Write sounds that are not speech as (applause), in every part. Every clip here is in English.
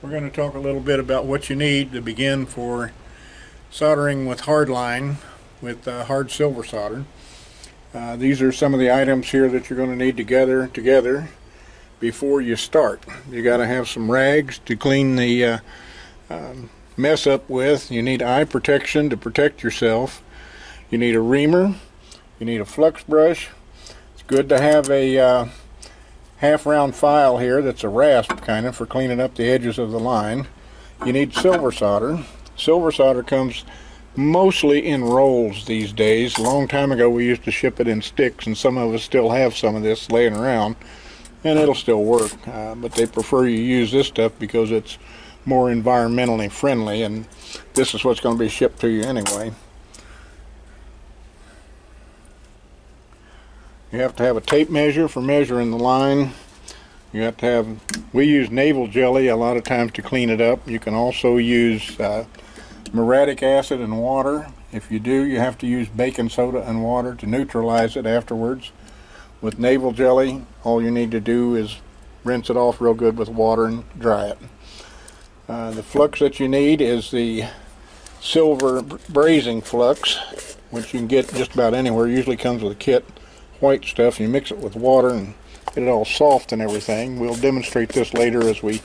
We're going to talk a little bit about what you need to begin for soldering with hardline with uh, hard silver solder. Uh, these are some of the items here that you're going to need together together before you start. You got to have some rags to clean the uh, um, mess up with. You need eye protection to protect yourself. You need a reamer. You need a flux brush. It's good to have a uh, half round file here that's a rasp kind of for cleaning up the edges of the line. You need silver solder. Silver solder comes mostly in rolls these days. A long time ago we used to ship it in sticks and some of us still have some of this laying around and it'll still work. Uh, but they prefer you use this stuff because it's more environmentally friendly and this is what's going to be shipped to you anyway. You have to have a tape measure for measuring the line. You have to have, we use naval jelly a lot of times to clean it up. You can also use uh, muriatic acid and water. If you do, you have to use baking soda and water to neutralize it afterwards. With naval jelly, all you need to do is rinse it off real good with water and dry it. Uh, the flux that you need is the silver brazing flux, which you can get just about anywhere. Usually comes with a kit white stuff you mix it with water and get it all soft and everything. We'll demonstrate this later as we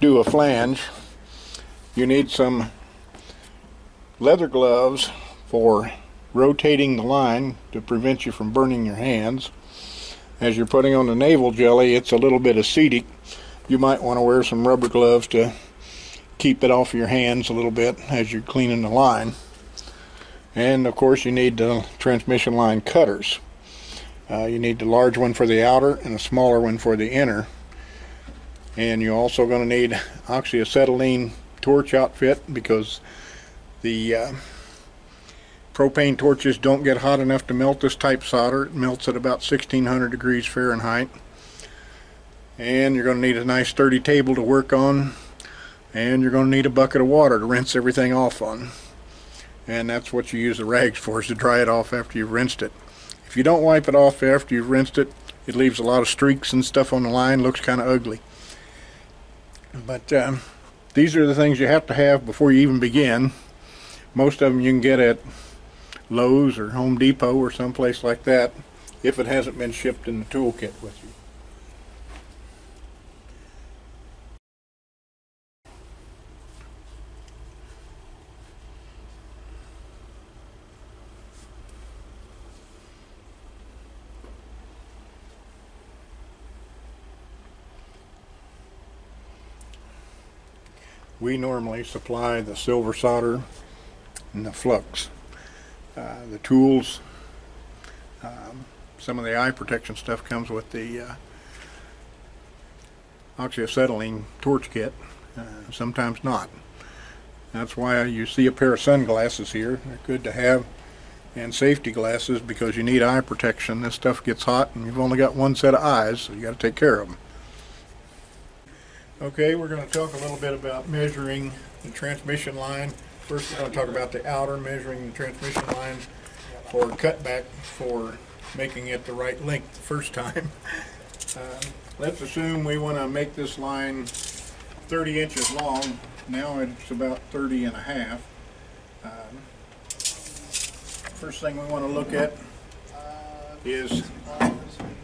do a flange. You need some leather gloves for rotating the line to prevent you from burning your hands. As you're putting on the naval jelly, it's a little bit acetic. You might want to wear some rubber gloves to keep it off your hands a little bit as you're cleaning the line. And of course you need the transmission line cutters. Uh, you need the large one for the outer and a smaller one for the inner. And you're also going to need oxyacetylene torch outfit because the uh, propane torches don't get hot enough to melt this type solder. It melts at about 1600 degrees Fahrenheit. And you're going to need a nice sturdy table to work on. And you're going to need a bucket of water to rinse everything off on. And that's what you use the rags for, is to dry it off after you've rinsed it. If you don't wipe it off after you've rinsed it, it leaves a lot of streaks and stuff on the line, looks kind of ugly. But um, these are the things you have to have before you even begin. Most of them you can get at Lowe's or Home Depot or someplace like that if it hasn't been shipped in the toolkit with you. We normally supply the silver solder and the flux. Uh, the tools, um, some of the eye protection stuff comes with the uh, oxyacetylene torch kit, uh, sometimes not. That's why you see a pair of sunglasses here. They're good to have and safety glasses because you need eye protection. This stuff gets hot and you've only got one set of eyes so you got to take care of them. Okay, we're going to talk a little bit about measuring the transmission line. First, we're going to talk about the outer, measuring the transmission line for cutback for making it the right length the first time. (laughs) Uh, let's assume we want to make this line 30 inches long. Now it's about 30 and a half. Um, first thing we want to look at is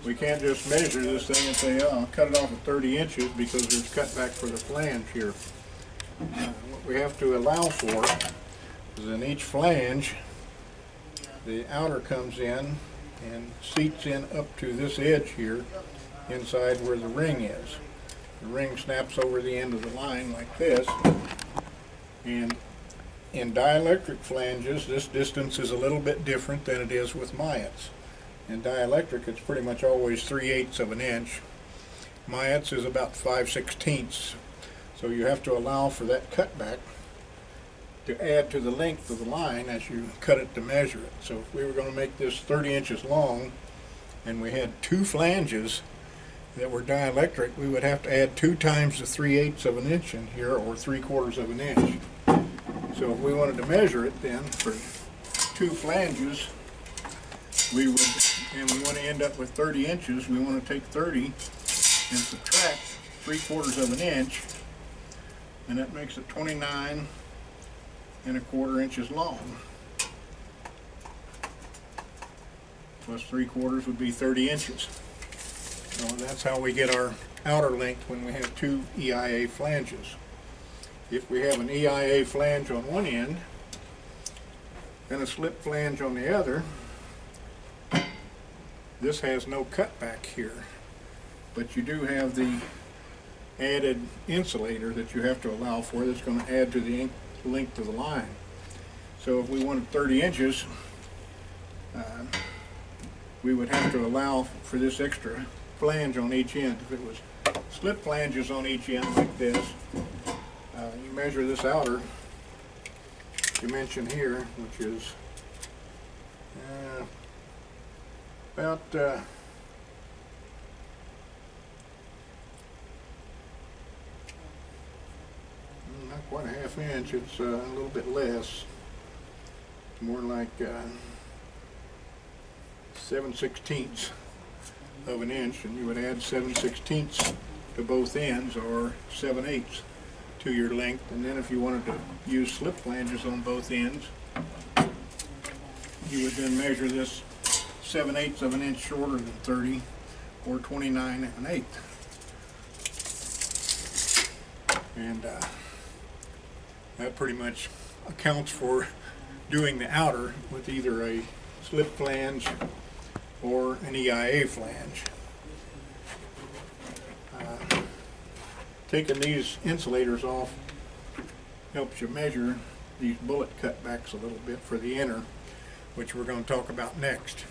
we can't just measure this thing and say, oh, I'll cut it off at 30 inches because there's cutback for the flange here. Uh, what we have to allow for is in each flange, the outer comes in and seats in up to this edge here inside where the ring is. The ring snaps over the end of the line like this. And in dielectric flanges, this distance is a little bit different than it is with Myat's. In dielectric, it's pretty much always 3 eighths of an inch. Myat's is about 5 sixteenths. So you have to allow for that cutback to add to the length of the line as you cut it to measure it. So if we were going to make this 30 inches long and we had two flanges that were dielectric, we would have to add two times the 3 eighths of an inch in here or 3 quarters of an inch. So if we wanted to measure it then for two flanges, we would, and we want to end up with 30 inches, we want to take 30 and subtract 3 quarters of an inch and that makes it 29 and a quarter inches long. Plus three quarters would be 30 inches. So that's how we get our outer length when we have two EIA flanges. If we have an EIA flange on one end and a slip flange on the other, this has no cutback here. But you do have the added insulator that you have to allow for that's going to add to the length of the line. So if we wanted 30 inches, uh, we would have to allow for this extra flange on each end. If it was slip flanges on each end like this, uh, you measure this outer dimension here, which is uh, about uh, not quite a half inch, it's uh, a little bit less, more like uh, seven sixteenths of an inch, and you would add seven sixteenths to both ends, or seven eighths to your length, and then if you wanted to use slip flanges on both ends, you would then measure this seven eighths of an inch shorter than thirty, or twenty-nine and an eighth. And, uh, that pretty much accounts for doing the outer with either a slip flange or an EIA flange. Uh, Taking these insulators off helps you measure these bullet cutbacks a little bit for the inner, which we're going to talk about next.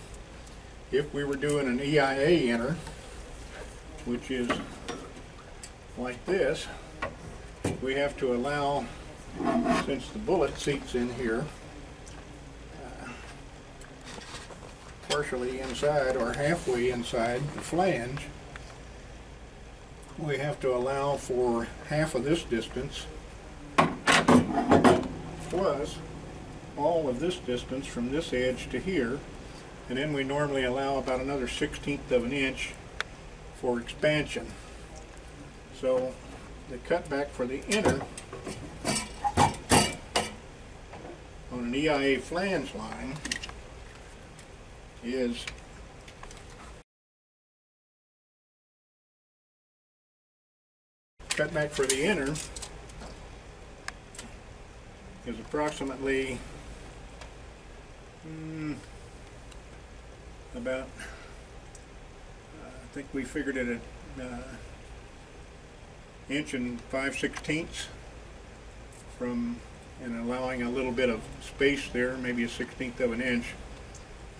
If we were doing an EIA inner, which is like this, we have to allow, since the bullet seats in here, uh, partially inside or halfway inside the flange, we have to allow for half of this distance plus all of this distance from this edge to here and then we normally allow about another sixteenth of an inch for expansion. So the cutback for the inner on an EIA flange line is cutback for the inner is approximately mm, about uh, I think we figured it at uh, inch and five sixteenths from and allowing a little bit of space there, maybe a sixteenth of an inch,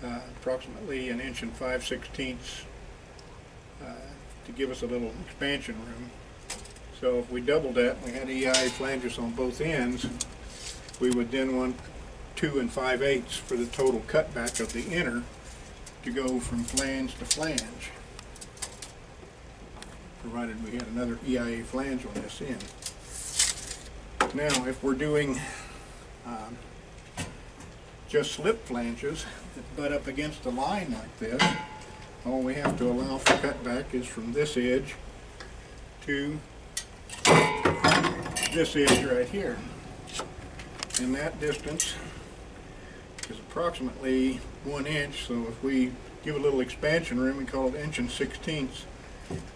uh, approximately an inch and five sixteenths uh, to give us a little expansion room. So if we doubled that, we had EI flanges on both ends, we would then want two and five eighths for the total cutback of the inner to go from flange to flange. Provided we had another EIA flange on this end. Now, if we're doing um, just slip flanges that butt up against a line like this, all we have to allow for cutback is from this edge to this edge right here. And that distance is approximately one inch, so if we give a little expansion room we call it inch and sixteenths,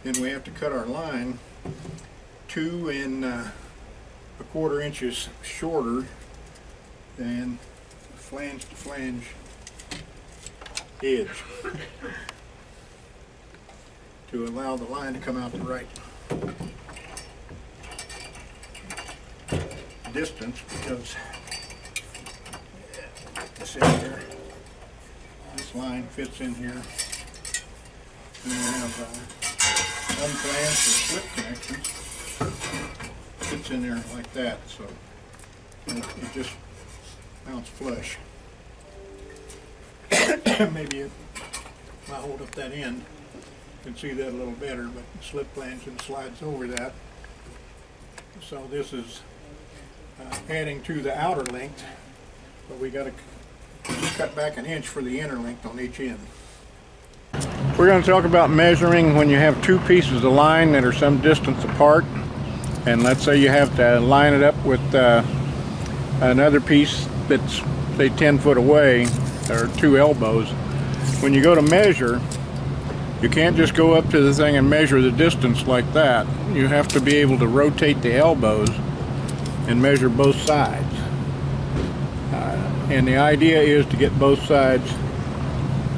then we have to cut our line two and uh, a quarter inches shorter than flange to flange edge to allow the line to come out the right distance because in here, this line fits in here. And then we have uh, for slip connections. Fits in there like that, so it, it just mounts flush. (coughs) Maybe if I hold up that end, you can see that a little better, but the slip and slides over that. So this is uh, adding to the outer length, but we gotta c- cut back an inch for the inner length on each end. We're gonna talk about measuring when you have two pieces of line that are some distance apart. and let's say you have to line it up with uh, another piece that's say 10 foot away or two elbows when you go to measure you can't just go up to the thing and measure the distance like that you have to be able to rotate the elbows and measure both sides and the idea is to get both sides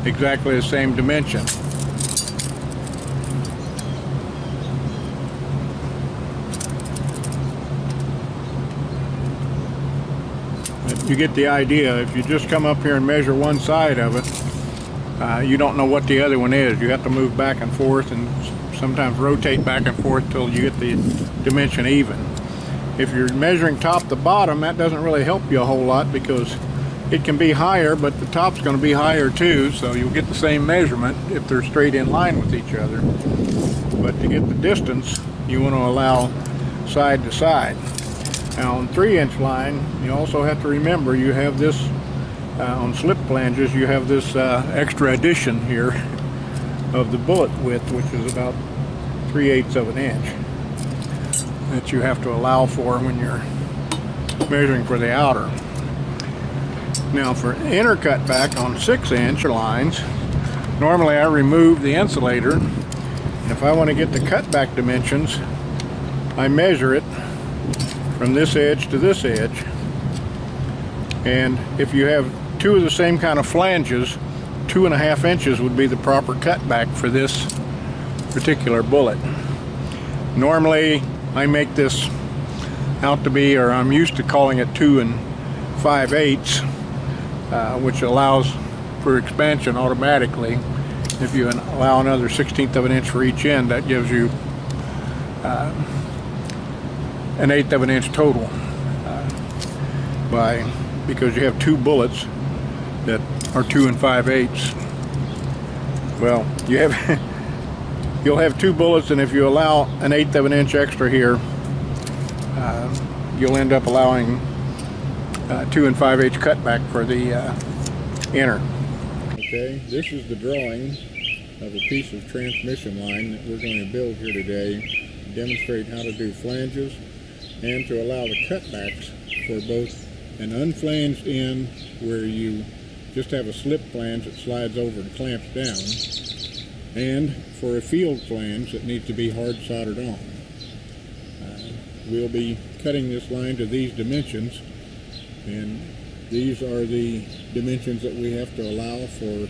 exactly the same dimension you get the idea. If you just come up here and measure one side of it, uh, you don't know what the other one is. You have to move back and forth and sometimes rotate back and forth till you get the dimension even. If you're measuring top to bottom, that doesn't really help you a whole lot because it can be higher, but the top's going to be higher too, so you'll get the same measurement if they're straight in line with each other. But to get the distance, you want to allow side to side. Now on three inch line, you also have to remember you have this, uh, on slip flanges, you have this uh, extra addition here (laughs) of the bullet width, which is about 3 eighths of an inch that you have to allow for when you're measuring for the outer. Now for inner cutback on six inch lines, normally I remove the insulator. And if I want to get the cutback dimensions, I measure it from this edge to this edge. And if you have two of the same kind of flanges, two and a half inches would be the proper cutback for this particular bullet. Normally, I make this out to be, or I'm used to calling it two and five eighths, uh, which allows for expansion automatically. If you allow another 16th of an inch for each end, that gives you uh, an eighth of an inch total uh, by because you have two bullets that are two and five eighths well you have (laughs) you'll have two bullets and if you allow an eighth of an inch extra here uh, you'll end up allowing uh, two and five eighths cutback for the uh, inner okay this is the drawing of a piece of transmission line that we're going to build here today demonstrate how to do flanges and to allow the cutbacks for both an unflanged end where you just have a slip flange that slides over and clamps down and for a field flange that needs to be hard soldered on. Uh, we'll be cutting this line to these dimensions and these are the dimensions that we have to allow for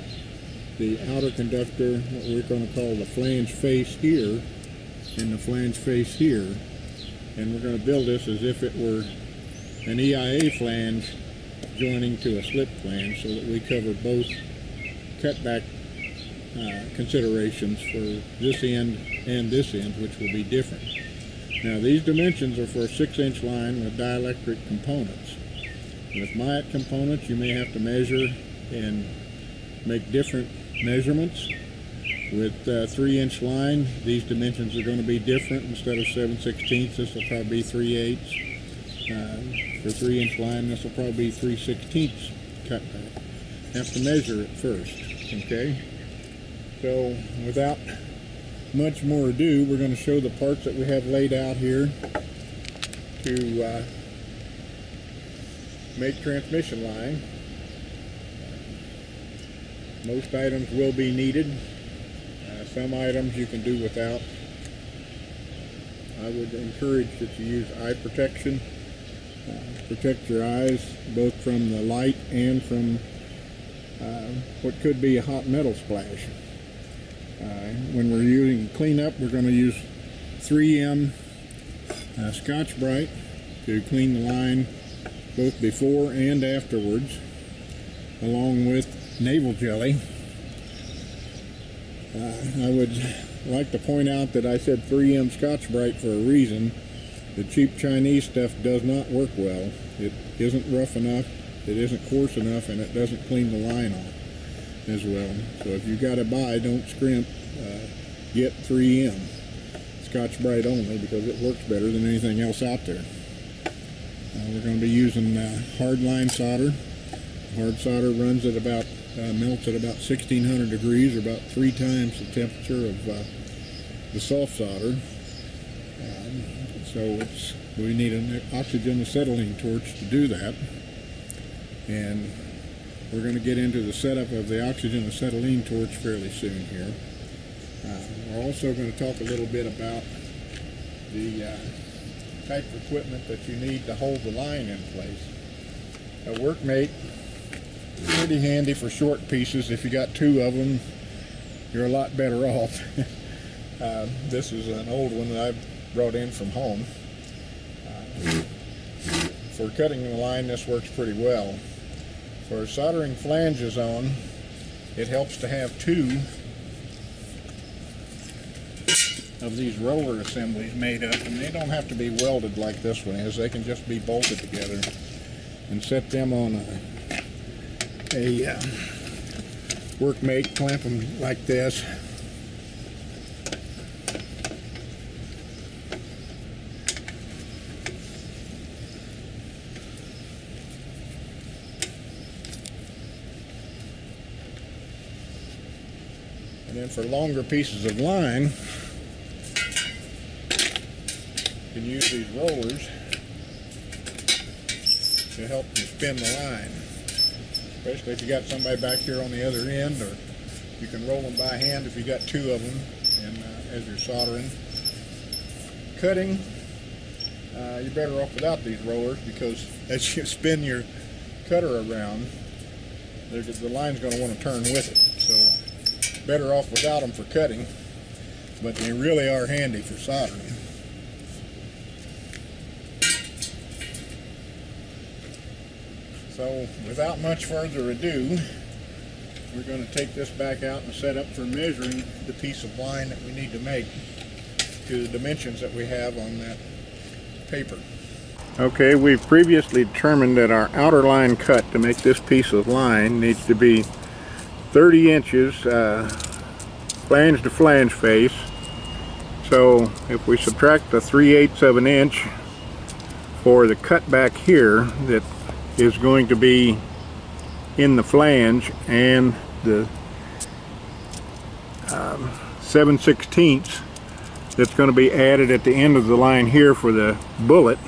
the outer conductor, what we're going to call the flange face here and the flange face here and we're going to build this as if it were an EIA flange joining to a slip flange so that we cover both cutback uh, considerations for this end and this end which will be different. Now these dimensions are for a 6 inch line with dielectric components. With Myat components you may have to measure and make different measurements with a three inch line, these dimensions are going to be different. Instead of 7 16ths, this will probably be 3 eighths. Uh, for three inch line, this will probably be 3 16ths cut back. Have to measure it first, okay? So without much more ado, we're going to show the parts that we have laid out here to uh, make transmission line. Most items will be needed some items you can do without. I would encourage that you use eye protection. Uh, protect your eyes both from the light and from uh, what could be a hot metal splash. Uh, when we're using cleanup, we're going to use 3M uh, Scotch-Brite to clean the line both before and afterwards, along with naval jelly uh, I would like to point out that I said 3M Scotch-Brite for a reason. The cheap Chinese stuff does not work well. It isn't rough enough, it isn't coarse enough, and it doesn't clean the line off as well. So if you got to buy, don't scrimp. Uh, get 3M Scotch-Brite only because it works better than anything else out there. Uh, we're going to be using uh, hard line solder. Hard solder runs at about uh, melts at about 1600 degrees or about three times the temperature of the soft solder. Um, So it's, we need an oxygen acetylene torch to do that. And we're going to get into the setup of the oxygen acetylene torch fairly soon here. Uh, we're also going to talk a little bit about the uh, type of equipment that you need to hold the line in place. A workmate, pretty handy for short pieces. If you got two of them, you're a lot better (laughs) off. uh, this is an old one that I brought in from home. Uh, for cutting the line, this works pretty well. For soldering flanges on, it helps to have two of these roller assemblies made up and they don't have to be welded like this one is. They can just be bolted together and set them on a, a uh, workmate clamp them like this. And then for longer pieces of line can use these rollers to help you spin the line. Especially if you got somebody back here on the other end, or you can roll them by hand if you got two of them, and uh, as you're soldering. Cutting, uh, you're better off without these rollers because as you spin your cutter around, the line's going to want to turn with it. So better off without them for cutting, but they really are handy for soldering. So without much further ado, we're going to take this back out and set up for measuring the piece of line that we need to make to the dimensions that we have on that paper. Okay, we've previously determined that our outer line cut to make this piece of line needs to be 30 inches uh, flange to flange face. So if we subtract the 3 eighths of an inch for the cut back here that is going to be in the flange and the um, 7 16ths that's going to be added at the end of the line here for the bullet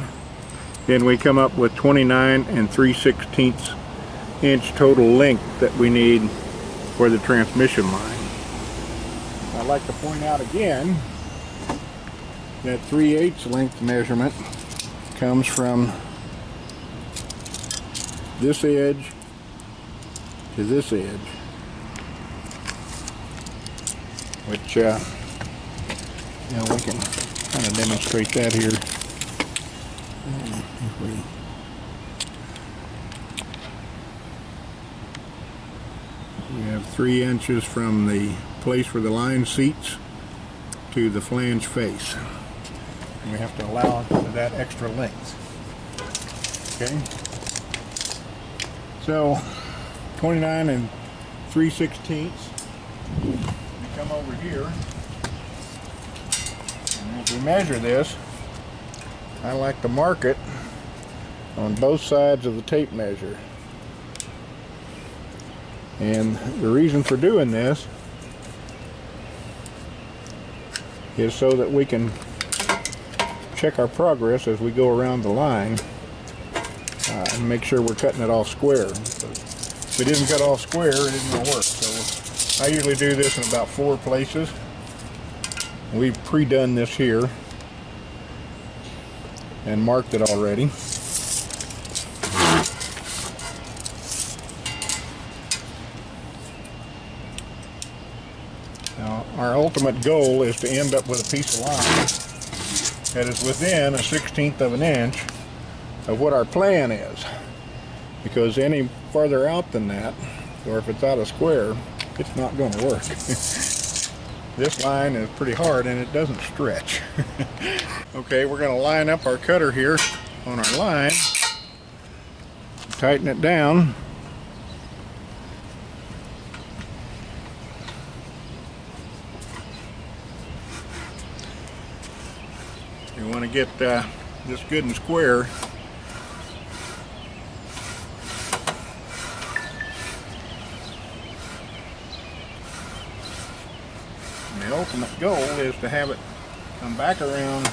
then we come up with 29 and 3 16ths inch total length that we need for the transmission line. I'd like to point out again that 3 8 length measurement comes from this edge to this edge which uh, you know we can kind of demonstrate that here. We have three inches from the place where the line seats to the flange face. And we have to allow for that extra length. Okay so 29 and 3 sixteenths. We come over here and if we measure this, I like to mark it on both sides of the tape measure. And the reason for doing this is so that we can check our progress as we go around the line and make sure we're cutting it off square. if it isn't cut off square, it isn't going to work. So I usually do this in about four places. We've pre-done this here and marked it already. Now, our ultimate goal is to end up with a piece of line that is within a 16th of an inch of what our plan is. Because any farther out than that, or if it's out of square, it's not going to work. (laughs) this line is pretty hard and it doesn't stretch. (laughs) okay, we're going to line up our cutter here on our line, tighten it down. You want to get uh, this good and square ultimate goal is to have it come back around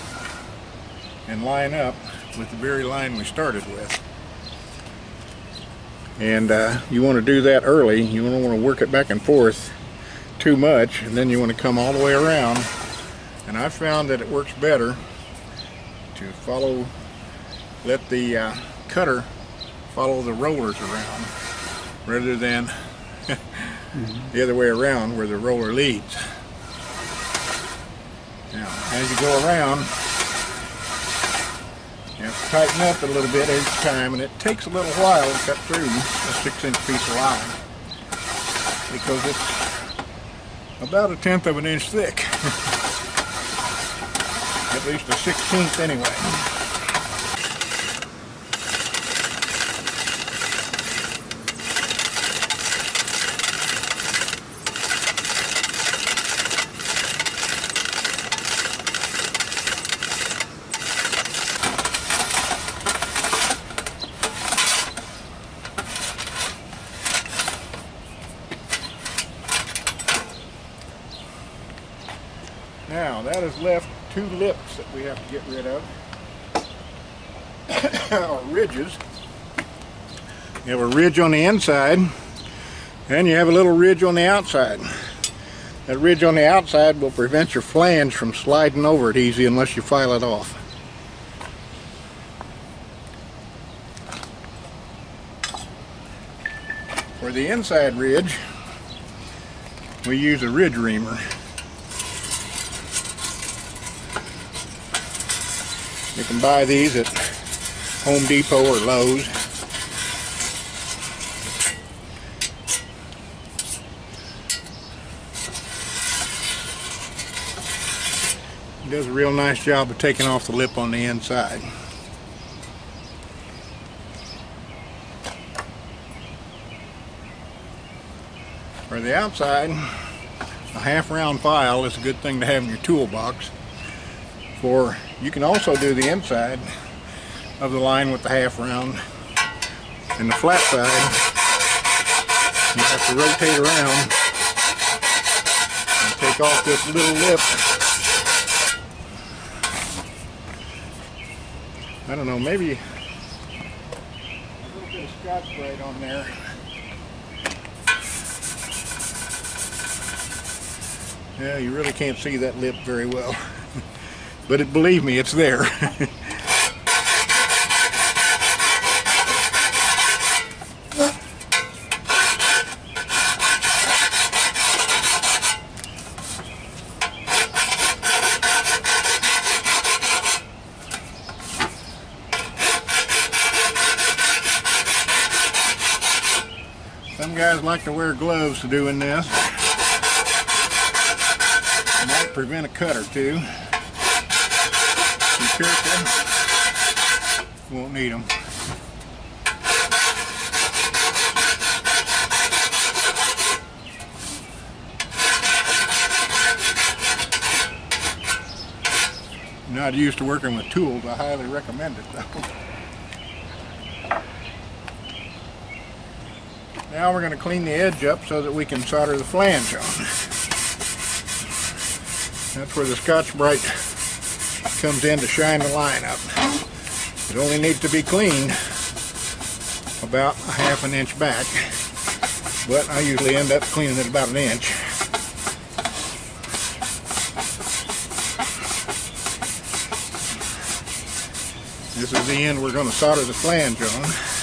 and line up with the very line we started with. And uh, you want to do that early. You don't want to work it back and forth too much and then you want to come all the way around. And I found that it works better to follow, let the uh, cutter follow the rollers around rather than (laughs) the other way around where the roller leads. As you go around, you have to tighten up a little bit each time, and it takes a little while to cut through a six-inch piece of line because it's about a tenth of an inch thick. (laughs) At least a sixteenth anyway. Now, that has left two lips that we have to get rid of, (coughs) or ridges. You have a ridge on the inside, and you have a little ridge on the outside. That ridge on the outside will prevent your flange from sliding over it easy unless you file it off. For the inside ridge, we use a ridge reamer. You can buy these at Home Depot or Lowe's. It does a real nice job of taking off the lip on the inside. For the outside, a half round file is a good thing to have in your toolbox for. You can also do the inside of the line with the half round and the flat side. You have to rotate around and take off this little lip. I don't know maybe a little bit of Scotch-Brite on there. Yeah you really can't see that lip very well but it, believe me, it's there. Some guys like to wear gloves to doing this. Might prevent a cut or two careful. Won't need them. Not used to working with tools, I highly recommend it though. Now we're going to clean the edge up so that we can solder the flange on. That's where the Scotch-Brite comes in to shine the line up. It only needs to be cleaned about a half an inch back, but I usually end up cleaning it about an inch. This is the end we're going to solder the flange on.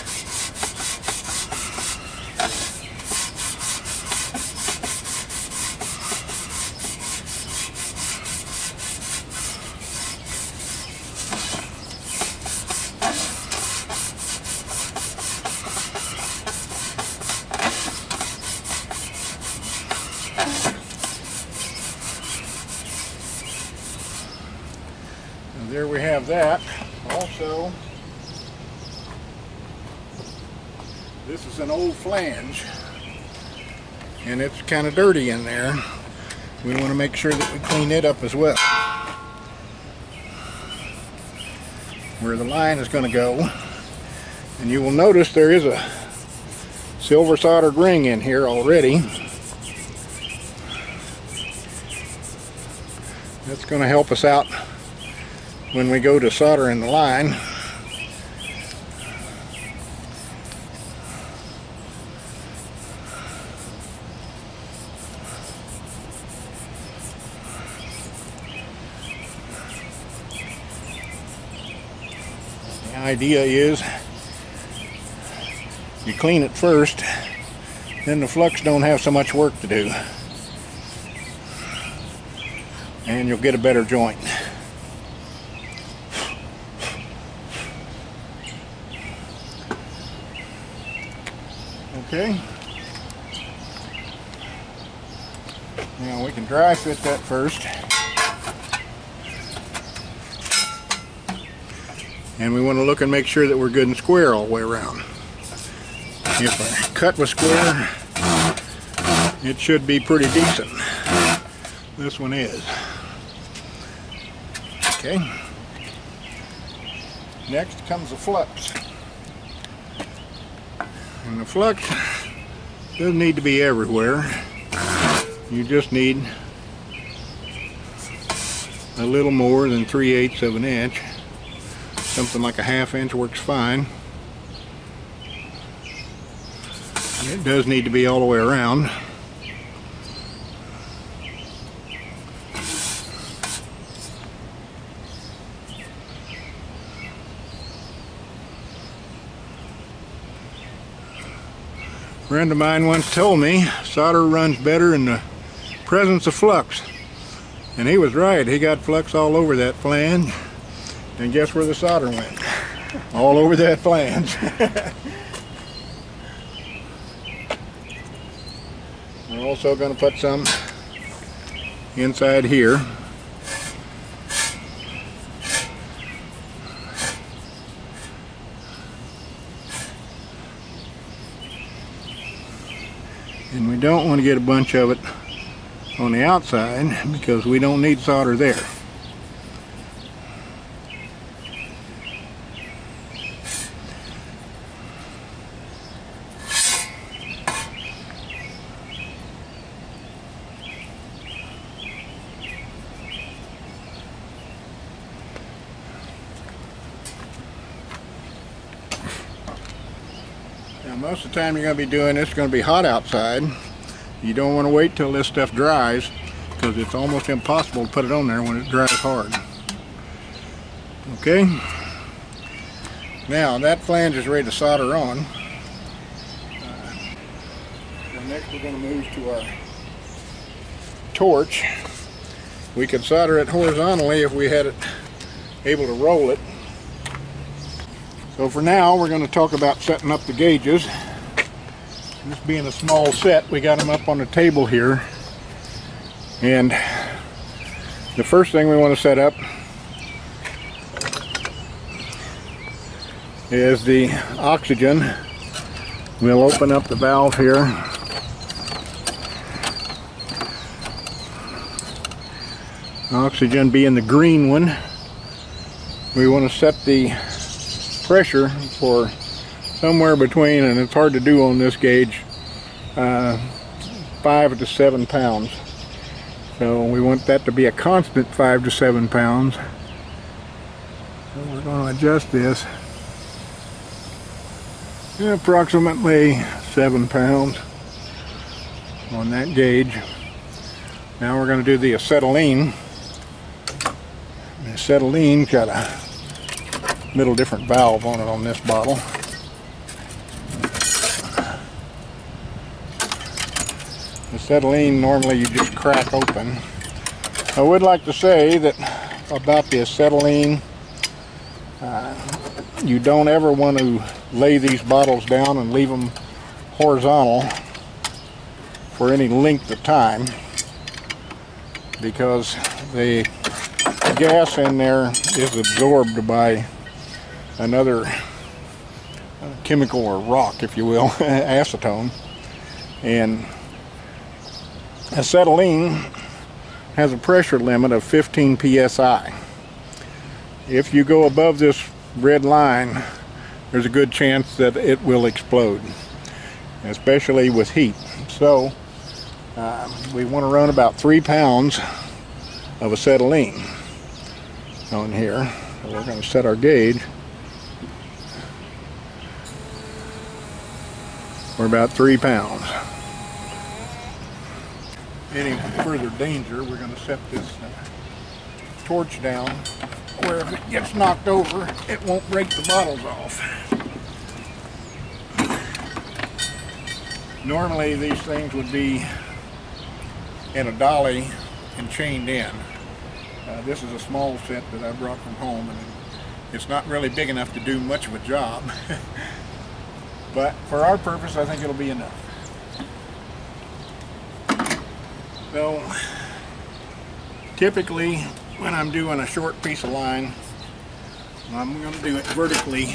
there we have that. Also, this is an old flange and it's kind of dirty in there. We want to make sure that we clean it up as well. Where the line is going to go. And you will notice there is a silver soldered ring in here already. That's going to help us out when we go to soldering the line. Idea is you clean it first, then the flux don't have so much work to do. And you'll get a better joint. Okay. Now we can dry fit that first. And we want to look and make sure that we're good and square all the way around. If I cut was square, it should be pretty decent. This one is. Okay. Next comes the flux. And the flux doesn't need to be everywhere. You just need a little more than 3 eighths of an inch. Something like a half inch works fine. It does need to be all the way around. A friend of mine once told me solder runs better in the presence of flux. And he was right. He got flux all over that flange. And guess where the solder went? all over that flange. (laughs) We're also going to put some inside here. And we don't want to get a bunch of it on the outside because we don't need solder there. Now most of the time you're going to be doing this, it's going to be hot outside. You don't want to wait till this stuff dries because it's almost impossible to put it on there when it dries hard. Okay. Now that flange is ready to solder on. Uh, next we're going to move to our torch. We could solder it horizontally if we had it able to roll it. So for now, we're going to talk about setting up the gauges. This being a small set, we got them up on the table here. And the first thing we want to set up is the oxygen. We'll open up the valve here. Oxygen being the green one. We want to set the pressure for somewhere between, and it's hard to do on this gauge, uh, five to seven pounds. So we want that to be a constant five to seven pounds. So we're going to adjust this approximately seven pounds on that gauge. Now we're going to do the acetylene. The acetylene got a little different valve on it on this bottle. Acetylene normally you just crack open. I would like to say that about the acetylene, uh, you don't ever want to lay these bottles down and leave them horizontal for any length of time because the gas in there is absorbed by another chemical or rock, if you will, (laughs) acetone. And acetylene has a pressure limit of 15 psi. If you go above this red line, there's a good chance that it will explode, especially with heat. So uh, we want to run about three pounds of acetylene on here. So we're going to set our gauge. We're about three pounds. Any further danger, we're going to set this uh, torch down where if it gets knocked over, it won't break the bottles off. Normally these things would be in a dolly and chained in. Uh, this is a small set that I brought from home and it's not really big enough to do much of a job. (laughs) but for our purpose I think it'll be enough. So typically when I'm doing a short piece of line I'm going to do it vertically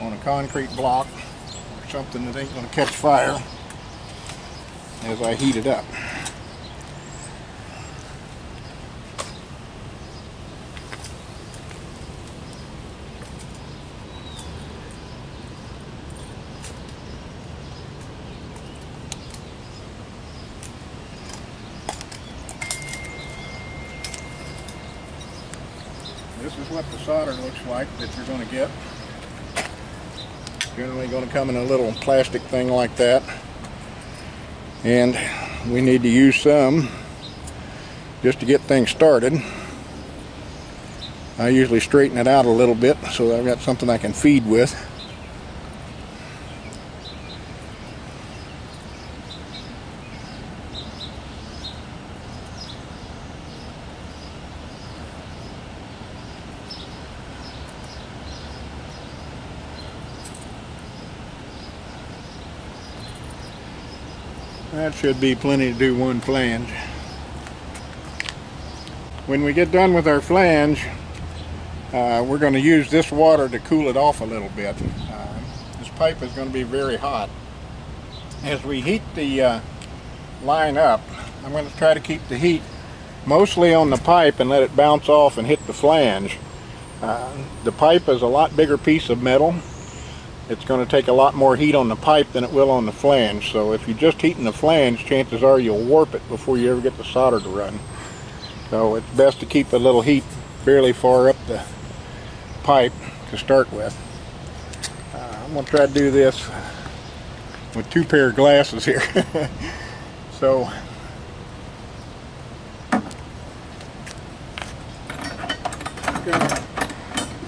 on a concrete block or something that ain't going to catch fire as I heat it up. This is what the solder looks like that you're going to get. Generally going to come in a little plastic thing like that. And we need to use some just to get things started. I usually straighten it out a little bit so I've got something I can feed with. That should be plenty to do one flange. When we get done with our flange, uh, we're going to use this water to cool it off a little bit. Uh, this pipe is going to be very hot. As we heat the uh, line up, I'm going to try to keep the heat mostly on the pipe and let it bounce off and hit the flange. Uh, the pipe is a lot bigger piece of metal it's going to take a lot more heat on the pipe than it will on the flange. So if you're just heating the flange, chances are you'll warp it before you ever get the solder to run. So it's best to keep a little heat fairly far up the pipe to start with. Uh, I'm going to try to do this with two pair of glasses here. (laughs) so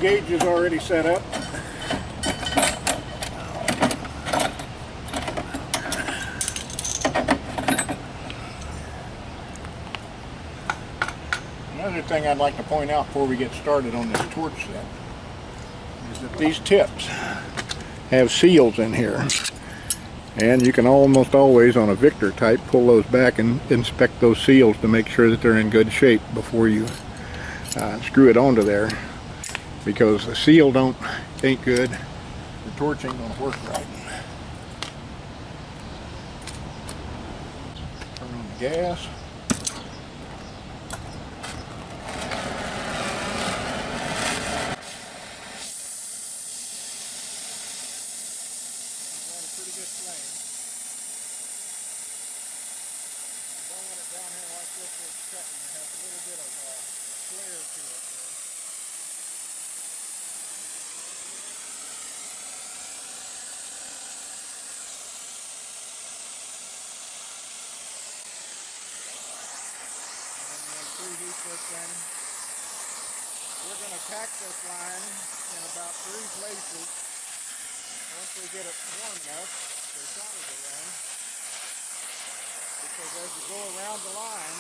gauge is already set up. Another thing I'd like to point out before we get started on this torch set is that these tips have seals in here. And you can almost always, on a Victor type, pull those back and inspect those seals to make sure that they're in good shape before you uh, screw it onto there. Because the seal don't ain't good, the torch ain't gonna work right. Turn on the gas. We're going to tack this line in about three places. Once we get it warm enough for solder to run. Because as you go around the line,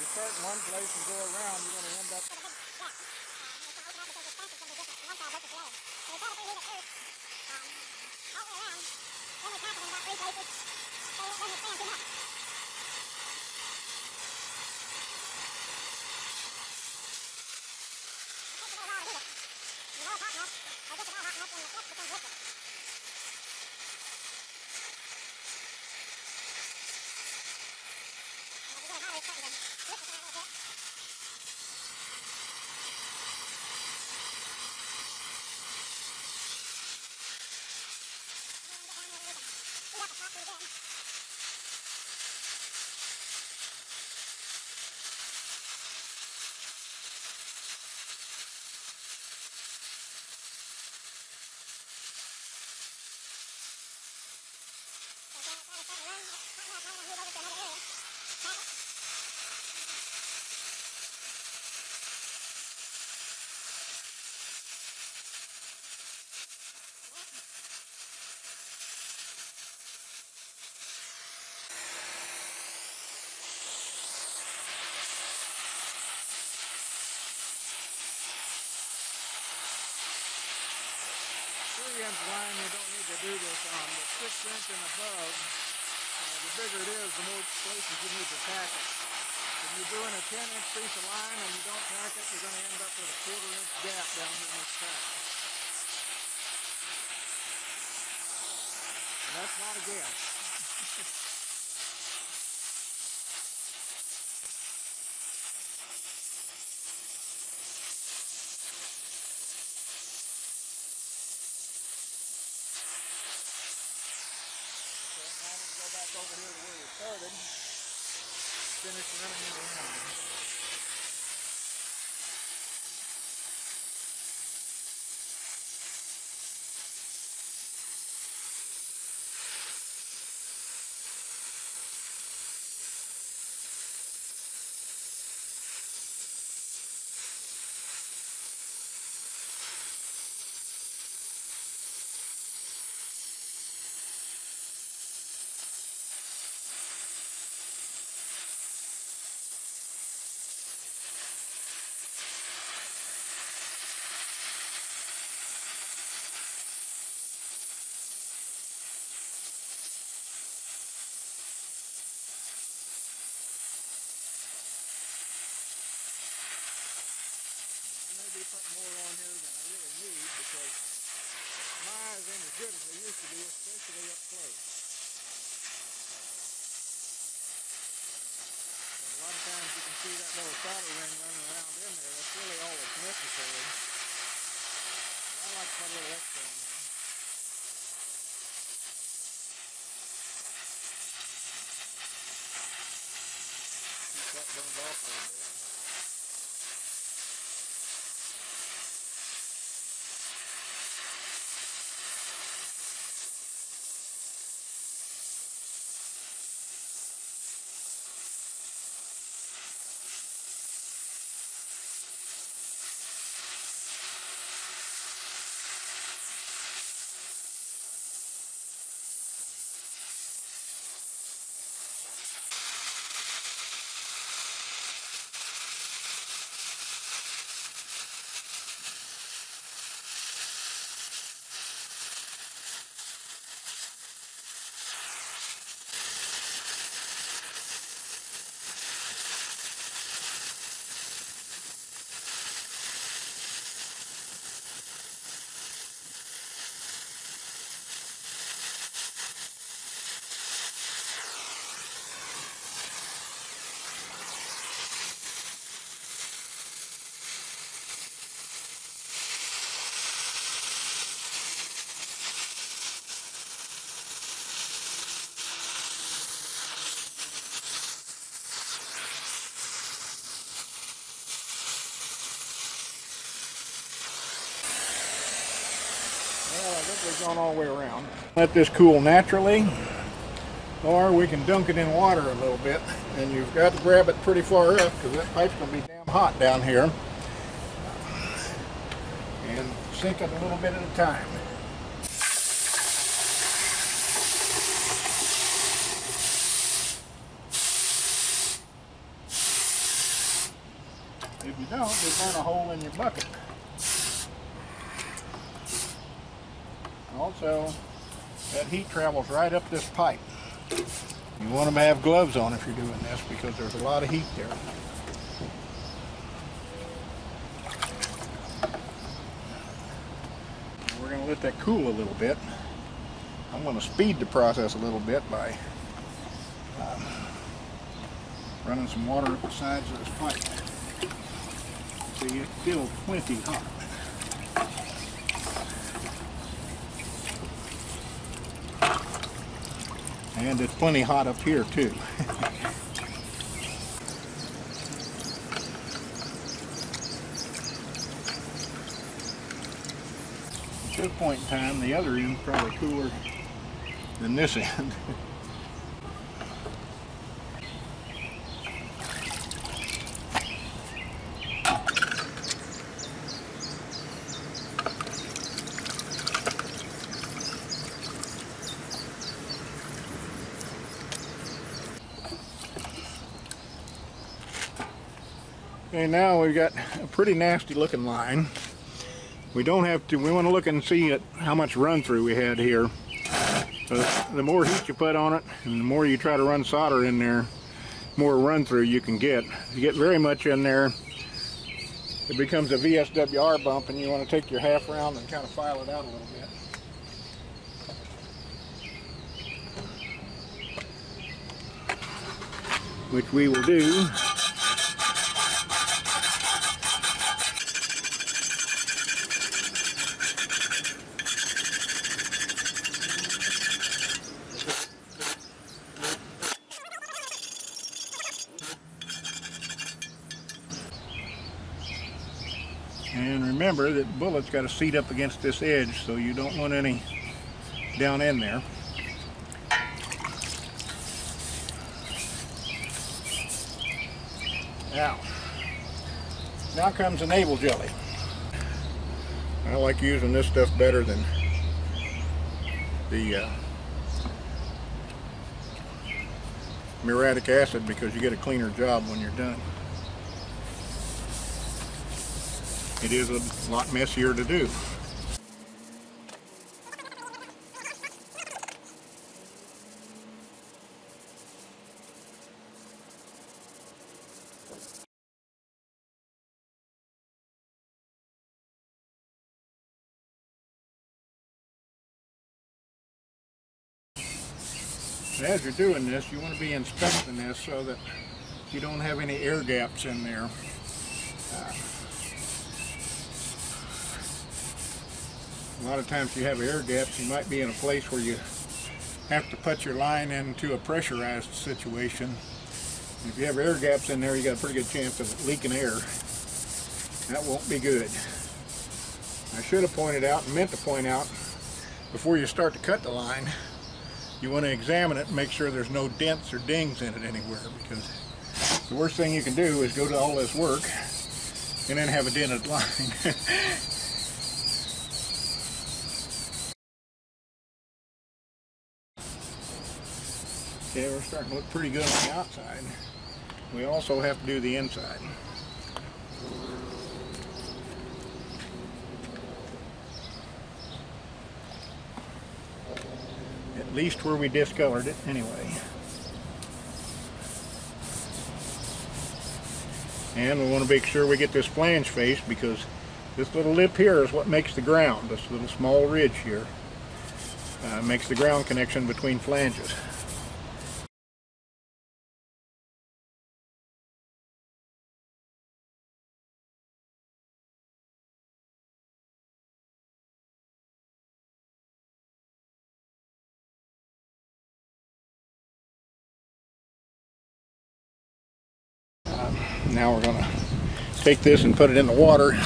you start in one place and go around, but inch and above, uh, the bigger it is, the more places you need to tack it. If you're doing a 10 inch piece of line and you don't tack it, you're going to end up with a quarter inch gap down here in this track. And that's not a guess. Okay, now let's go back over here to where we started. Finish running it around. I may be putting more on here than I really need because my eyes ain't as good as they used to especially up close. And a lot of times you can see that little solder ring running around in there. That's really all that's necessary. But I like to put a little extra on there. Keep that burned off a little bit. Well, I think we've all the way around. Let this cool naturally, or we can dunk it in water a little bit. And you've got to grab it pretty far up because that pipe's going to be damn hot down here. And sink it a little bit at a time. If you don't, you burn a hole in your bucket. Also, that heat travels right up this pipe. You want them to have gloves on if you're doing this because there's a lot of heat there. We're going to let that cool a little bit. I'm going to speed the process a little bit by um, running some water up the sides of this pipe. See, it's still plenty hot. And it's plenty hot up here too. (laughs) At this point in time, the other end's probably cooler than this end. (laughs) Okay, now we've got a pretty nasty looking line. We don't have to, we want to look and see at how much run through we had here. So the more heat you put on it and the more you try to run solder in there, more run through you can get. If you get very much in there, it becomes a VSWR bump and you want to take your half round and kind of file it out a little bit. Which we will do. And remember that bullet's got to seat up against this edge so you don't want any down in there. Now, now comes the naval jelly. I like using this stuff better than the uh, muriatic acid because you get a cleaner job when you're done. It is a lot messier to do. As you're doing this, you want to be inspecting this so that you don't have any air gaps in there. Uh, a lot of times you have air gaps, you might be in a place where you have to put your line into a pressurized situation. If you have air gaps in there, you got a pretty good chance of leaking air. That won't be good. I should have pointed out, and meant to point out, before you start to cut the line, you want to examine it and make sure there's no dents or dings in it anywhere because the worst thing you can do is go to all this work and then have a dented (laughs) line. Okay, we're starting to look pretty good on the outside. We also have to do the inside. at least where we discolored it anyway. And we want to make sure we get this flange face because this little lip here is what makes the ground. This little small ridge here uh, makes the ground connection between flanges. Now we're going to take this and put it in the water,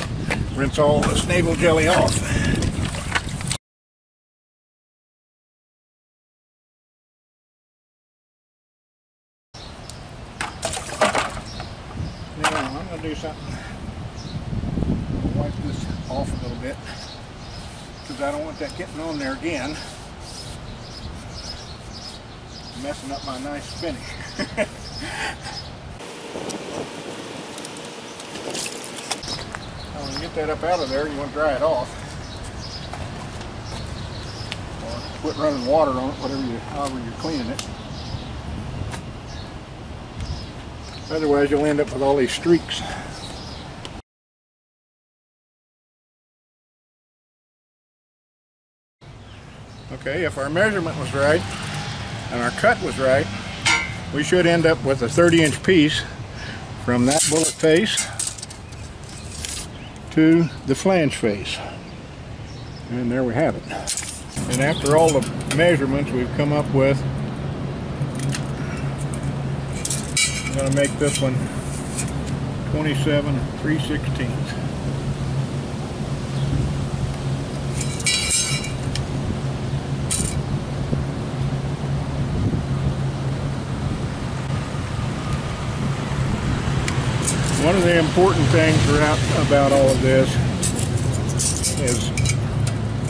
rinse all this naval jelly off. I'm to do something, wipe this off a little bit, because I don't want that getting on there again, messing up my nice finish. (laughs) when you get that up out of there, you want to dry it off. Or quit running water on it, whatever you, however you're cleaning it. Otherwise, you'll end up with all these streaks. Okay, if our measurement was right and our cut was right, we should end up with a 30 inch piece from that bullet face to the flange face. And there we have it. And after all the measurements we've come up with, I'm going to make this one 27 3 16ths. One of the important things about all of this is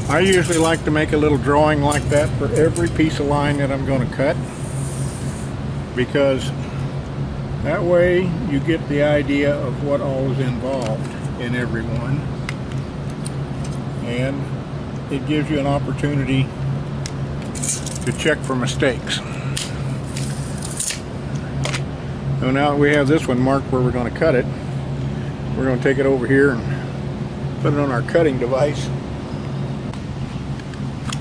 I usually like to make a little drawing like that for every piece of line that I'm going to cut because that way you get the idea of what all is involved in every one. and it gives you an opportunity to check for mistakes. So now we have this one marked where we're going to cut it. We're going to take it over here and put it on our cutting device.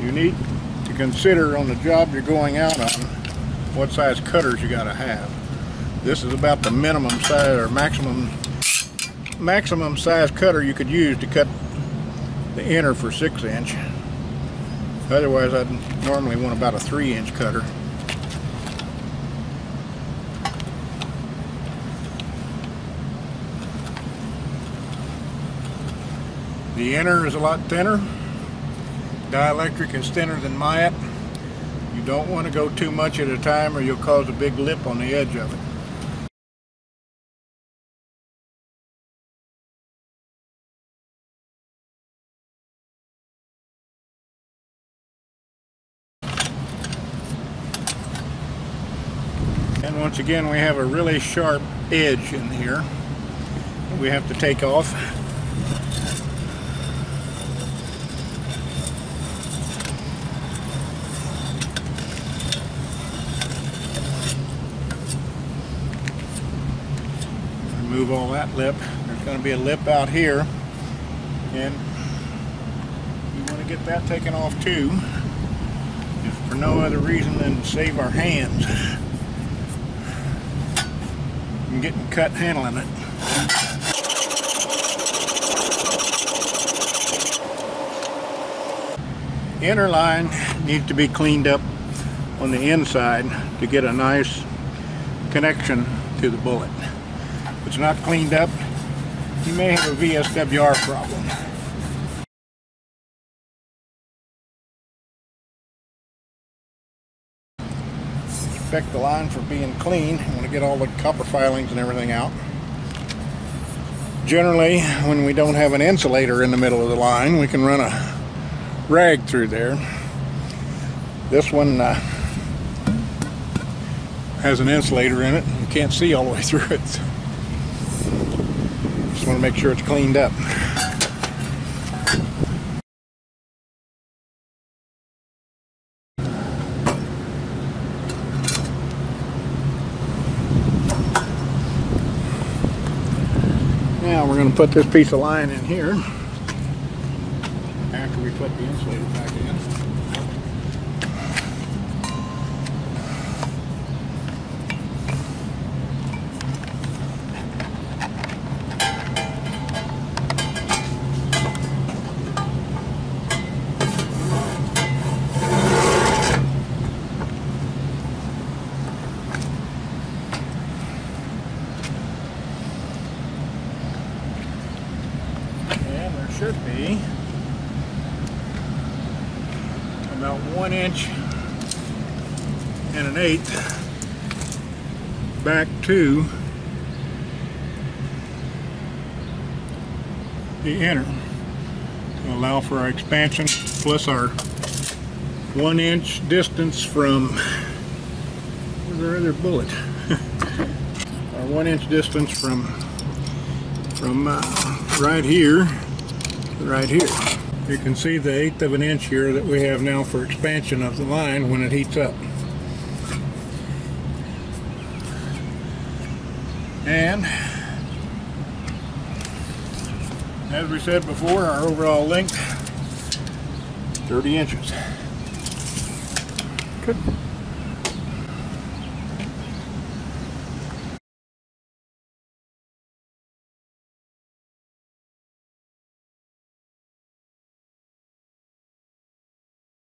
You need to consider on the job you're going out on what size cutters you got to have. This is about the minimum size or maximum maximum size cutter you could use to cut the inner for six inch. Otherwise I'd normally want about a three inch cutter. The inner is a lot thinner. Dielectric is thinner than Myat. You don't want to go too much at a time or you'll cause a big lip on the edge of it. And once again we have a really sharp edge in here we have to take off. Remove all that lip. There's going to be a lip out here and we want to get that taken off too if for no other reason than to save our hands from getting cut handling it. Inner line needs to be cleaned up on the inside to get a nice connection to the bullet it's not cleaned up, you may have a VSWR problem. Check the line for being clean. I want to get all the copper filings and everything out. Generally, when we don't have an insulator in the middle of the line, we can run a rag through there. This one uh, has an insulator in it. You can't see all the way (laughs) through it. Just want to make sure it's cleaned up. Now we're going to put this piece of line in here after we put the insulator back in. should be about one inch and an eighth back to the inner to allow for our expansion plus our one inch distance from our other bullet (laughs) our one inch distance from from uh, right here right here. You can see the eighth of an inch here that we have now for expansion of the line when it heats up. And as we said before, our overall length 30 inches.